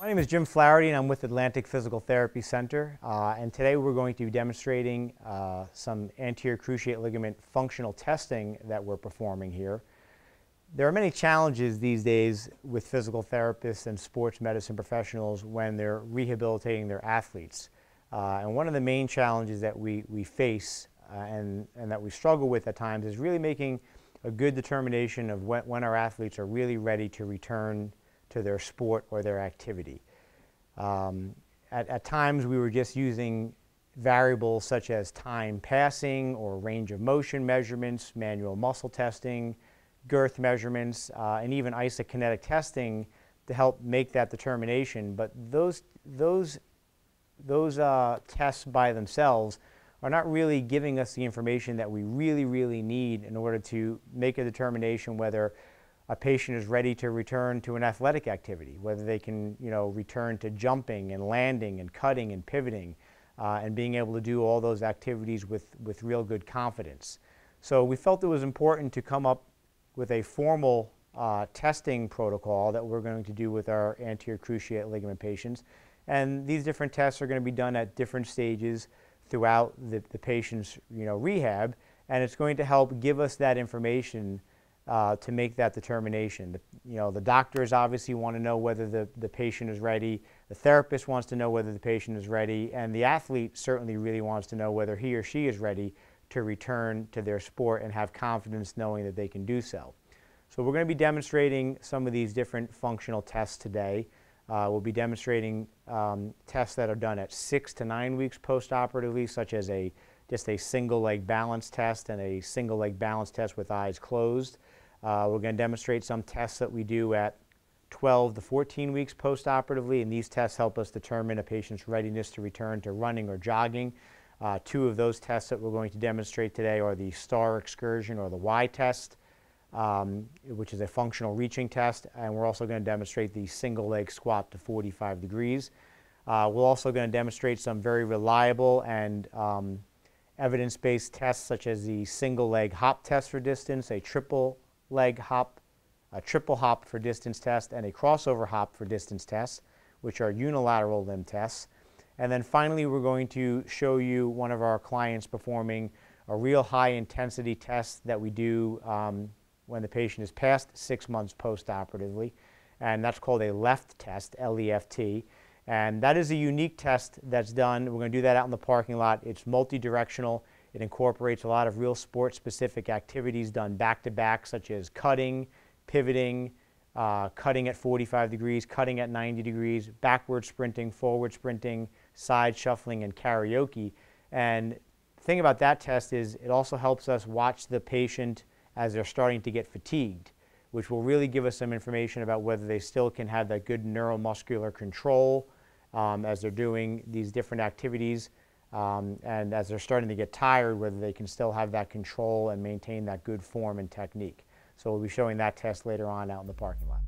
My name is Jim Flaherty and I'm with Atlantic Physical Therapy Center uh, and today we're going to be demonstrating uh, some anterior cruciate ligament functional testing that we're performing here. There are many challenges these days with physical therapists and sports medicine professionals when they're rehabilitating their athletes. Uh, and one of the main challenges that we, we face uh, and, and that we struggle with at times is really making a good determination of when, when our athletes are really ready to return to their sport or their activity. Um, at, at times we were just using variables such as time passing or range of motion measurements, manual muscle testing, girth measurements, uh, and even isokinetic testing to help make that determination. But those, those, those uh, tests by themselves are not really giving us the information that we really, really need in order to make a determination whether a patient is ready to return to an athletic activity, whether they can, you know, return to jumping and landing and cutting and pivoting uh, and being able to do all those activities with, with real good confidence. So we felt it was important to come up with a formal uh, testing protocol that we're going to do with our anterior cruciate ligament patients. And these different tests are going to be done at different stages throughout the, the patient's you know, rehab. And it's going to help give us that information uh, to make that determination. The, you know, the doctors obviously want to know whether the, the patient is ready, the therapist wants to know whether the patient is ready, and the athlete certainly really wants to know whether he or she is ready to return to their sport and have confidence knowing that they can do so. So we're going to be demonstrating some of these different functional tests today. Uh, we'll be demonstrating um, tests that are done at six to nine weeks postoperatively, such as a just a single leg balance test and a single leg balance test with eyes closed. Uh, we're going to demonstrate some tests that we do at 12 to 14 weeks postoperatively, and these tests help us determine a patient's readiness to return to running or jogging. Uh, two of those tests that we're going to demonstrate today are the STAR excursion or the Y test, um, which is a functional reaching test, and we're also going to demonstrate the single leg squat to 45 degrees. Uh, we're also going to demonstrate some very reliable and um, evidence-based tests such as the single leg hop test for distance, a triple leg hop, a triple hop for distance test, and a crossover hop for distance tests, which are unilateral limb tests. And then finally, we're going to show you one of our clients performing a real high intensity test that we do um, when the patient is past six months post-operatively. And that's called a left test, L-E-F-T. And that is a unique test that's done. We're going to do that out in the parking lot. It's multi-directional. It incorporates a lot of real sport-specific activities done back-to-back, such as cutting, pivoting, uh, cutting at 45 degrees, cutting at 90 degrees, backward sprinting, forward sprinting, side shuffling, and carioca. And the thing about that test is it also helps us watch the patient as they're starting to get fatigued, which will really give us some information about whether they still can have that good neuromuscular control um, as they're doing these different activities um, and as they're starting to get tired, whether they can still have that control and maintain that good form and technique. So we'll be showing that test later on out in the parking lot.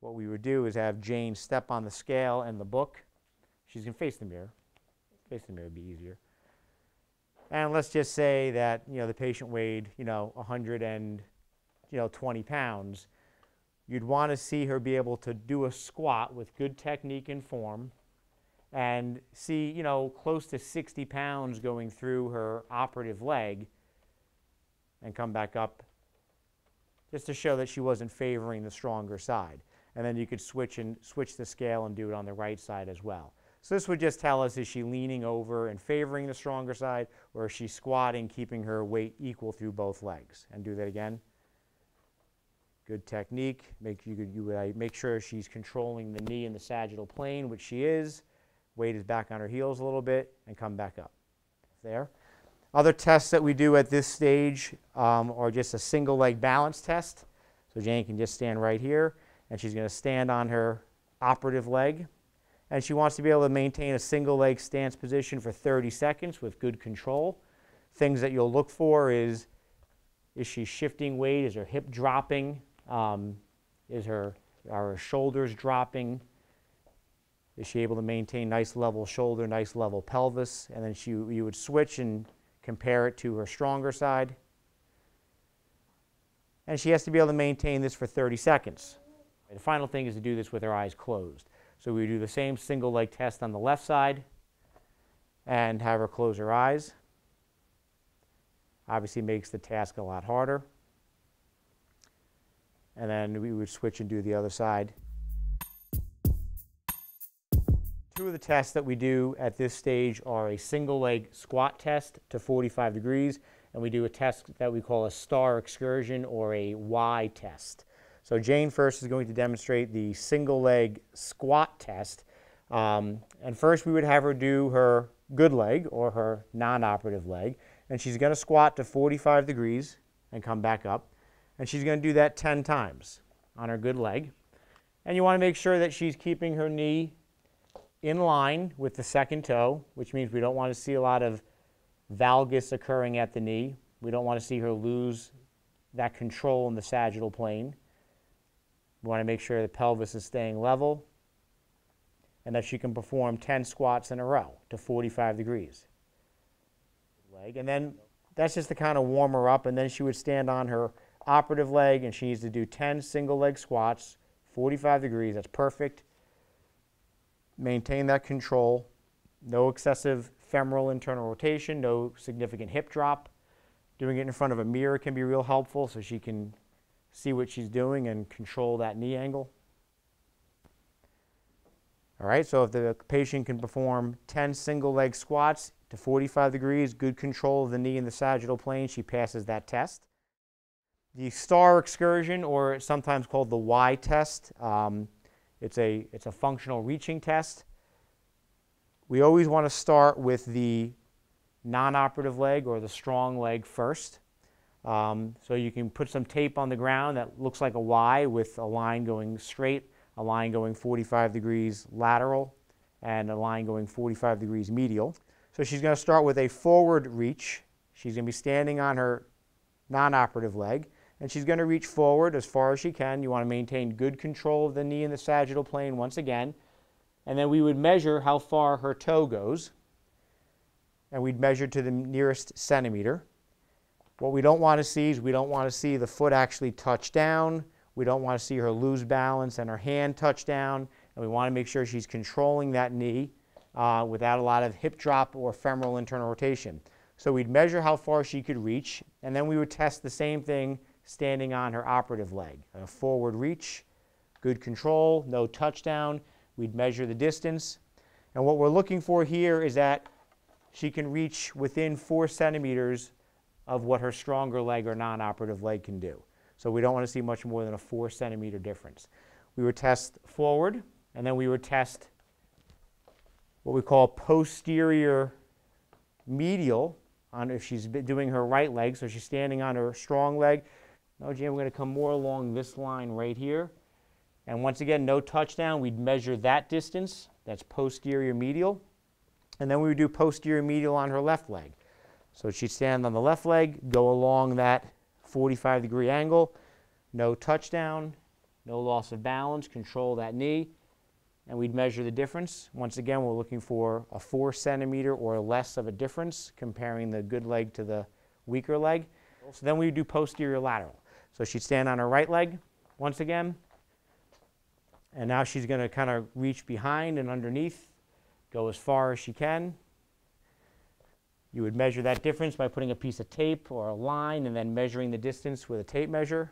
What we would do is have Jane step on the scale and the book. She's going to face the mirror. Face the mirror would be easier. And let's just say that you know the patient weighed you know 100 and you know 20 pounds. You'd want to see her be able to do a squat with good technique and form and see, you know, close to 60 pounds going through her operative leg and come back up just to show that she wasn't favoring the stronger side. And then you could switch and switch the scale and do it on the right side as well. So this would just tell us is she leaning over and favoring the stronger side or is she squatting keeping her weight equal through both legs? And do that again. Good technique. Make, you, you, uh, make sure she's controlling the knee in the sagittal plane, which she is weight is back on her heels a little bit, and come back up. There. Other tests that we do at this stage um, are just a single leg balance test. So Jane can just stand right here, and she's going to stand on her operative leg. And she wants to be able to maintain a single leg stance position for 30 seconds with good control. Things that you'll look for is, is she shifting weight? Is her hip dropping? Um, is her, are her shoulders dropping? Is she able to maintain nice level shoulder, nice level pelvis? And then she, you would switch and compare it to her stronger side. And she has to be able to maintain this for 30 seconds. The final thing is to do this with her eyes closed. So we do the same single leg test on the left side and have her close her eyes. Obviously makes the task a lot harder. And then we would switch and do the other side. Two of the tests that we do at this stage are a single leg squat test to 45 degrees, and we do a test that we call a star excursion or a Y test. So Jane first is going to demonstrate the single leg squat test. Um, and first we would have her do her good leg or her non-operative leg. And she's going to squat to 45 degrees and come back up. And she's going to do that 10 times on her good leg. And you want to make sure that she's keeping her knee in line with the second toe, which means we don't want to see a lot of valgus occurring at the knee. We don't want to see her lose that control in the sagittal plane. We want to make sure the pelvis is staying level and that she can perform 10 squats in a row to 45 degrees. Leg. And then that's just to kind of warm her up. And then she would stand on her operative leg and she needs to do 10 single leg squats, 45 degrees. That's perfect. Maintain that control. No excessive femoral internal rotation, no significant hip drop. Doing it in front of a mirror can be real helpful so she can see what she's doing and control that knee angle. All right, so if the patient can perform 10 single leg squats to 45 degrees, good control of the knee in the sagittal plane, she passes that test. The STAR excursion, or sometimes called the Y test, um, it's, a, it's a functional reaching test. We always want to start with the non-operative leg or the strong leg first. Um, so you can put some tape on the ground that looks like a Y with a line going straight, a line going 45 degrees lateral, and a line going 45 degrees medial. So she's going to start with a forward reach. She's going to be standing on her non-operative leg, and she's going to reach forward as far as she can. You want to maintain good control of the knee in the sagittal plane once again. And then we would measure how far her toe goes, and we'd measure to the nearest centimeter. What we don't want to see is we don't want to see the foot actually touch down. We don't want to see her lose balance and her hand touch down. And we want to make sure she's controlling that knee uh, without a lot of hip drop or femoral internal rotation. So we'd measure how far she could reach, and then we would test the same thing standing on her operative leg. A forward reach, good control, no touchdown. We'd measure the distance. And what we're looking for here is that she can reach within four centimeters of what her stronger leg or non-operative leg can do. So we don't want to see much more than a four centimeter difference. We would test forward, and then we would test what we call posterior medial on if she's doing her right leg. So she's standing on her strong leg. No, Jan, we're going to come more along this line right here. And once again, no touchdown. We'd measure that distance. That's posterior medial. And then we would do posterior medial on her left leg. So she'd stand on the left leg, go along that 45 degree angle, no touchdown, no loss of balance, control that knee, and we'd measure the difference. Once again, we're looking for a four centimeter or less of a difference comparing the good leg to the weaker leg. So then we would do posterior lateral. So she'd stand on her right leg once again, and now she's going to kind of reach behind and underneath, go as far as she can, you would measure that difference by putting a piece of tape or a line and then measuring the distance with a tape measure.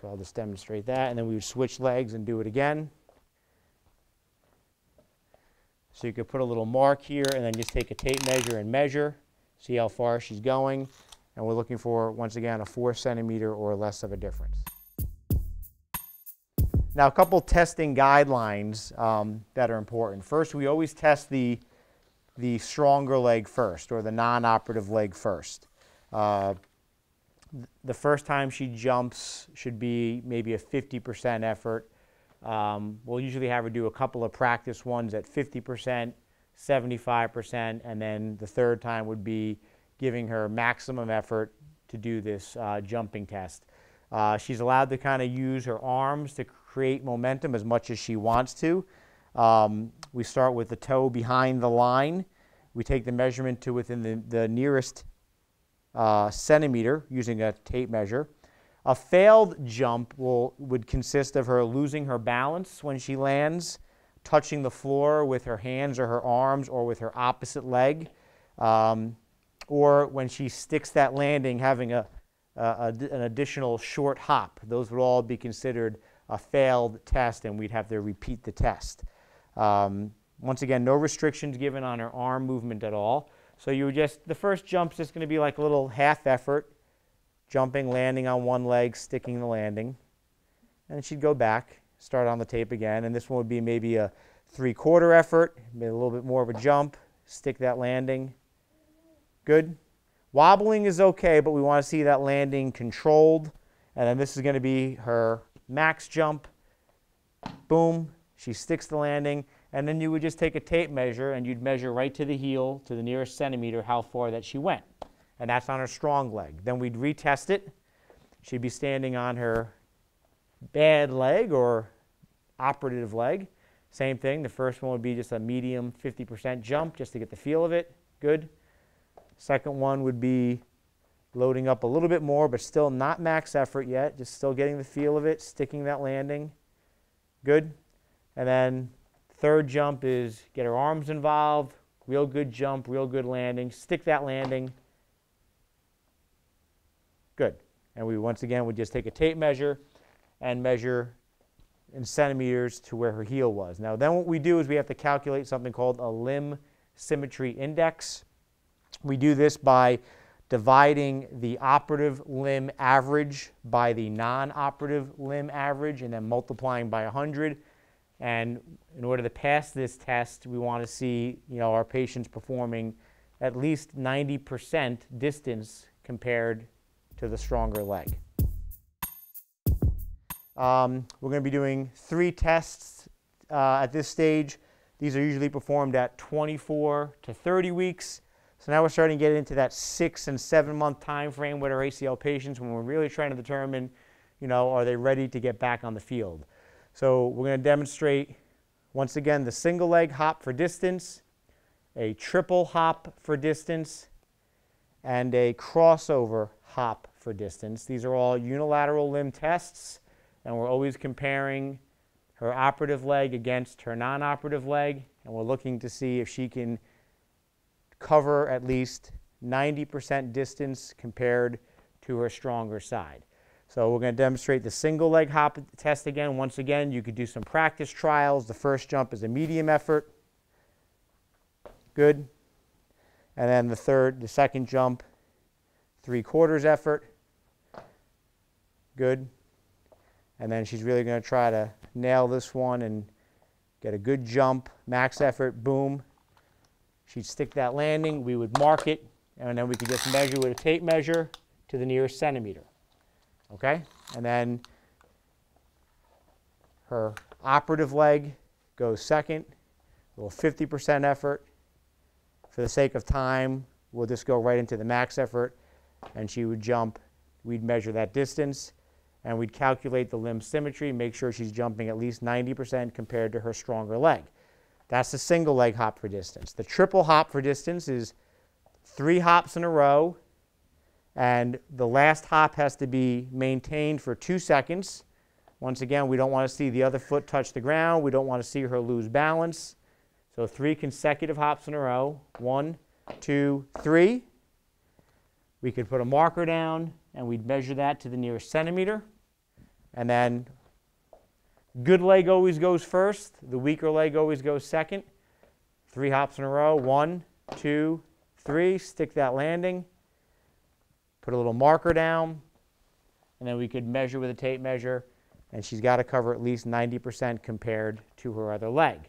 So I'll just demonstrate that, and then we would switch legs and do it again. So you could put a little mark here and then just take a tape measure and measure, see how far she's going. And we're looking for, once again, a four centimeter or less of a difference. Now, a couple testing guidelines um, that are important. First, we always test the the stronger leg first or the non-operative leg first. Uh, the first time she jumps should be maybe a 50% effort. Um, we'll usually have her do a couple of practice ones at 50%, 75%, and then the third time would be giving her maximum effort to do this uh, jumping test. Uh, she's allowed to kind of use her arms to create momentum as much as she wants to. Um, we start with the toe behind the line. We take the measurement to within the, the nearest uh, centimeter using a tape measure. A failed jump will, would consist of her losing her balance when she lands, touching the floor with her hands or her arms or with her opposite leg, um, or when she sticks that landing, having a, a, an additional short hop. Those would all be considered a failed test, and we'd have to repeat the test. Um, once again, no restrictions given on her arm movement at all. So you just, the first jump's just going to be like a little half effort, jumping, landing on one leg, sticking the landing. And she'd go back, start on the tape again. And this one would be maybe a three quarter effort, maybe a little bit more of a jump, stick that landing. Good. Wobbling is okay, but we want to see that landing controlled. And then this is going to be her max jump. Boom. She sticks the landing and then you would just take a tape measure and you'd measure right to the heel, to the nearest centimeter, how far that she went. And that's on her strong leg. Then we'd retest it. She'd be standing on her bad leg or operative leg. Same thing. The first one would be just a medium 50% jump just to get the feel of it. Good. Second one would be loading up a little bit more, but still not max effort yet. Just still getting the feel of it, sticking that landing. Good. And then Third jump is get her arms involved, real good jump, real good landing. Stick that landing. Good. And we once again would just take a tape measure and measure in centimeters to where her heel was. Now then what we do is we have to calculate something called a limb symmetry index. We do this by dividing the operative limb average by the non-operative limb average and then multiplying by 100 and in order to pass this test, we want to see you know, our patients performing at least 90% distance compared to the stronger leg. Um, we're going to be doing three tests uh, at this stage. These are usually performed at 24 to 30 weeks. So now we're starting to get into that six and seven month time frame with our ACL patients when we're really trying to determine, you know, are they ready to get back on the field. So we're going to demonstrate, once again, the single leg hop for distance, a triple hop for distance, and a crossover hop for distance. These are all unilateral limb tests, and we're always comparing her operative leg against her non-operative leg, and we're looking to see if she can cover at least 90% distance compared to her stronger side. So we're going to demonstrate the single leg hop test again. Once again, you could do some practice trials. The first jump is a medium effort. Good. And then the third, the second jump, three quarters effort. Good. And then she's really going to try to nail this one and get a good jump, max effort, boom. She'd stick that landing. We would mark it, and then we could just measure with a tape measure to the nearest centimeter. Okay? And then her operative leg goes second, a little 50% effort. For the sake of time, we'll just go right into the max effort, and she would jump. We'd measure that distance, and we'd calculate the limb symmetry, make sure she's jumping at least 90% compared to her stronger leg. That's the single leg hop for distance. The triple hop for distance is three hops in a row and the last hop has to be maintained for two seconds. Once again, we don't want to see the other foot touch the ground. We don't want to see her lose balance. So three consecutive hops in a row. One, two, three. We could put a marker down and we'd measure that to the nearest centimeter. And then good leg always goes first. The weaker leg always goes second. Three hops in a row. One, two, three. Stick that landing put a little marker down, and then we could measure with a tape measure, and she's got to cover at least 90% compared to her other leg.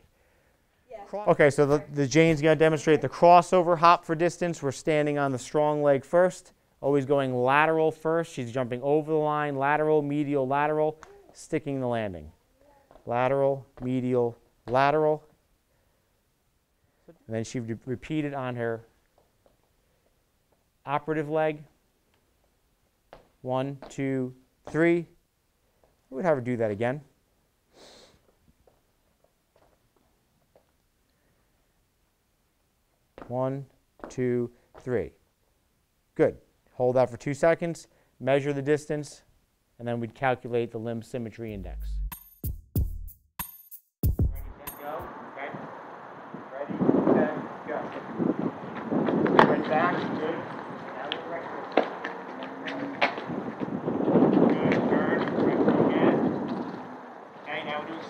Okay, so the, the Jane's going to demonstrate the crossover hop for distance. We're standing on the strong leg first, always going lateral first. She's jumping over the line, lateral, medial, lateral, sticking the landing. Lateral, medial, lateral. And then she repeated on her operative leg. One, two, three. We would have her do that again. One, two, three. Good. Hold that for two seconds. Measure the distance. and then we'd calculate the limb symmetry index.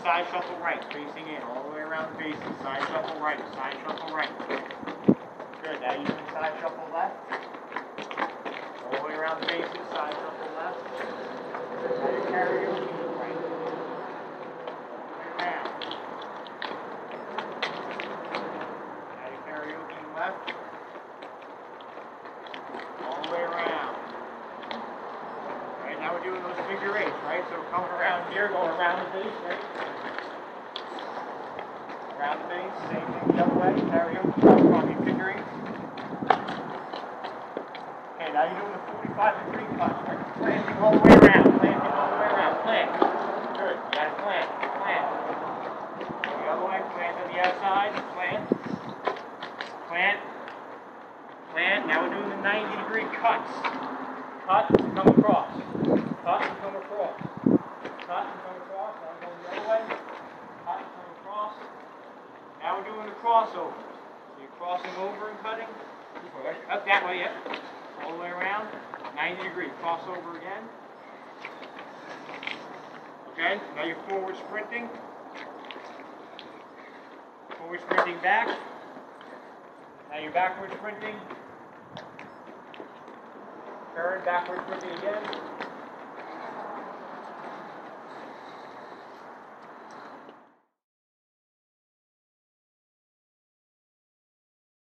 Side shuffle right, facing in, all the way around the bases. Side shuffle right, side shuffle right. Good, now you're doing side shuffle left. All the way around the bases, side shuffle left. You carry your feet right. All the way around. Now you carry your feet left. All the way around. Right, now we're doing those figure eights, right? So we're coming around here, going around the base, right? Around the same thing the other way, carry them, from figure eights. Okay, now you're doing the 45 degree right? Planting all the way around, planting all the way around, plant. Good, you gotta plant, plant. The other way, plant on the outside, plant. Plant. Plant, now we're doing the 90 degree cuts. Cut come across. Cut and come across. Cut and come across. Now we're going the other way. Cut and come across. Now we're doing the crossover. So you're crossing over and cutting. Up that way, yep. All the way around. 90 degree. Crossover again. Okay, now you're forward sprinting. Forward sprinting back. Now you're backward sprinting. Turn, backward sprinting again.